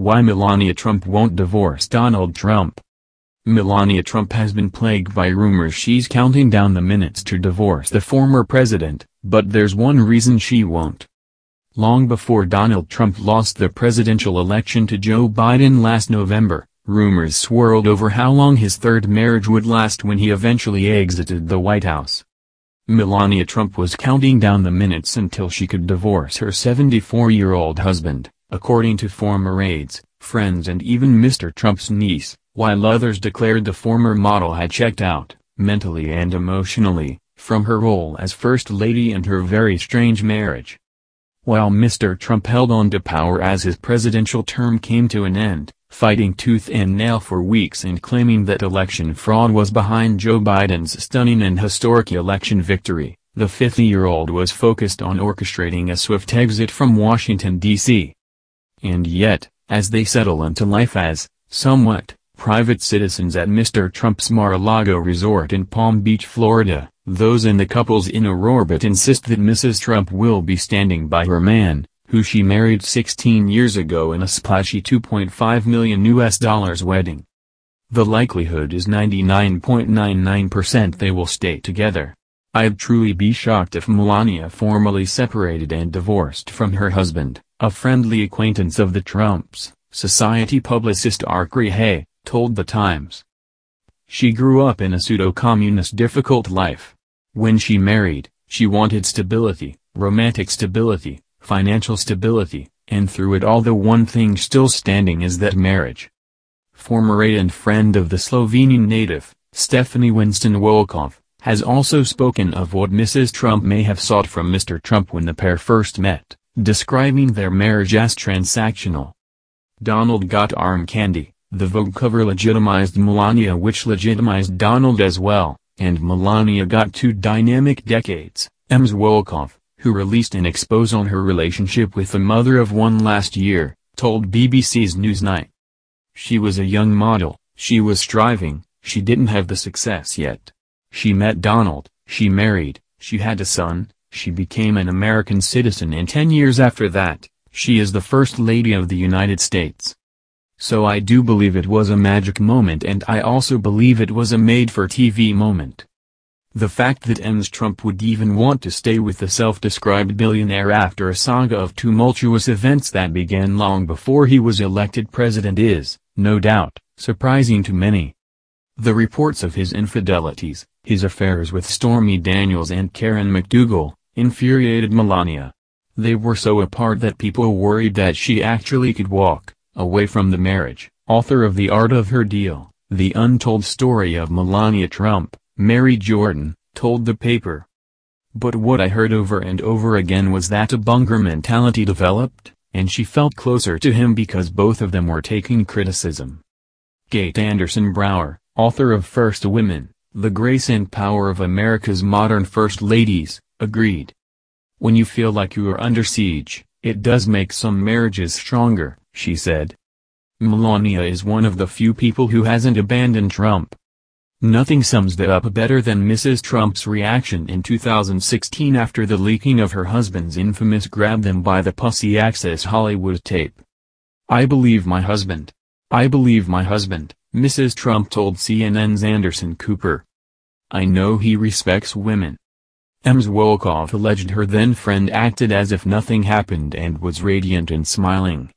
Why Melania Trump won't divorce Donald Trump. Melania Trump has been plagued by rumors she's counting down the minutes to divorce the former president, but there's one reason she won't. Long before Donald Trump lost the presidential election to Joe Biden last November, rumors swirled over how long his third marriage would last when he eventually exited the White House. Melania Trump was counting down the minutes until she could divorce her 74-year-old husband, according to former aides, friends and even Mr. Trump's niece while others declared the former model had checked out, mentally and emotionally, from her role as First Lady and her very strange marriage. While Mr. Trump held on to power as his presidential term came to an end, fighting tooth and nail for weeks and claiming that election fraud was behind Joe Biden's stunning and historic election victory, the 50-year-old was focused on orchestrating a swift exit from Washington, D.C. And yet, as they settle into life as, somewhat, private citizens at Mr. Trump's Mar-a-Lago resort in Palm Beach, Florida, those in the couple's inner orbit insist that Mrs. Trump will be standing by her man, who she married 16 years ago in a splashy 2.5 million US dollars wedding. The likelihood is 99.99% they will stay together. I'd truly be shocked if Melania formally separated and divorced from her husband, a friendly acquaintance of the Trumps, society publicist Archie Hay, told The Times. She grew up in a pseudo-communist difficult life. When she married, she wanted stability, romantic stability, financial stability, and through it all the one thing still standing is that marriage. Former aide and friend of the Slovenian native, Stephanie Winston Wolkoff, has also spoken of what Mrs. Trump may have sought from Mr. Trump when the pair first met, describing their marriage as transactional. Donald got arm candy, the Vogue cover legitimized Melania which legitimized Donald as well, and Melania got two dynamic decades, Ems Wolkoff, who released an expose on her relationship with the mother of one last year, told BBC's Newsnight. She was a young model, she was striving, she didn't have the success yet. She met Donald, she married, she had a son, she became an American citizen and 10 years after that, she is the First Lady of the United States. So I do believe it was a magic moment and I also believe it was a made-for-TV moment. The fact that M's Trump would even want to stay with the self-described billionaire after a saga of tumultuous events that began long before he was elected president is, no doubt, surprising to many. The reports of his infidelities, his affairs with Stormy Daniels and Karen McDougal, infuriated Melania. They were so apart that people worried that she actually could walk away from the marriage, author of The Art of Her Deal, The Untold Story of Melania Trump, Mary Jordan, told the paper. But what I heard over and over again was that a bunker mentality developed, and she felt closer to him because both of them were taking criticism. Kate Anderson Brower, author of First Women, The Grace and Power of America's Modern First Ladies, agreed. When you feel like you are under siege, it does make some marriages stronger, she said. Melania is one of the few people who hasn't abandoned Trump. Nothing sums that up better than Mrs. Trump's reaction in 2016 after the leaking of her husband's infamous grab them by the pussy Access Hollywood tape. I believe my husband. I believe my husband, Mrs. Trump told CNN's Anderson Cooper. I know he respects women. Ems Wolkoff alleged her then-friend acted as if nothing happened and was radiant and smiling.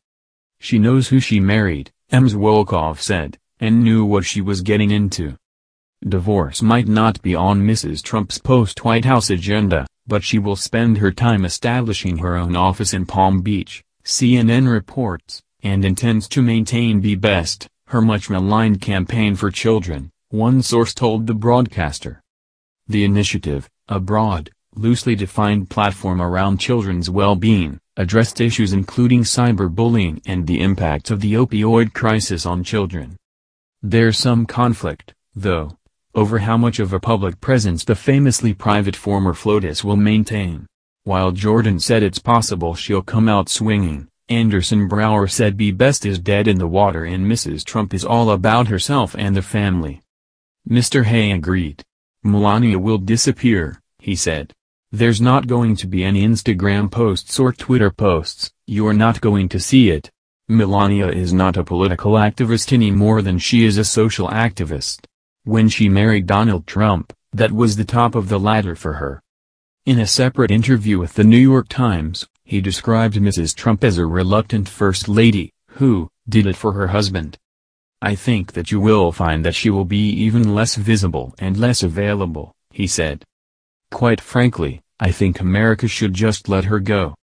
She knows who she married, Ems Wolkoff said, and knew what she was getting into. Divorce might not be on Mrs. Trump's post-White House agenda, but she will spend her time establishing her own office in Palm Beach, CNN reports, and intends to maintain Be Best, her much-maligned campaign for children, one source told the broadcaster. The initiative, a broad, loosely defined platform around children's well-being, addressed issues including cyberbullying and the impact of the opioid crisis on children. There's some conflict, though, over how much of a public presence the famously private former FLOTUS will maintain. While Jordan said it's possible she'll come out swinging, Anderson Brower said Be Best is dead in the water and Mrs. Trump is all about herself and the family. Mr. Hay agreed. Melania will disappear, he said. There's not going to be any Instagram posts or Twitter posts, you're not going to see it. Melania is not a political activist any more than she is a social activist. When she married Donald Trump, that was the top of the ladder for her. In a separate interview with the New York Times, he described Mrs. Trump as a reluctant first lady, who, did it for her husband. I think that you will find that she will be even less visible and less available, he said. Quite frankly, I think America should just let her go.